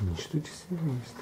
Ничто тебе не есть.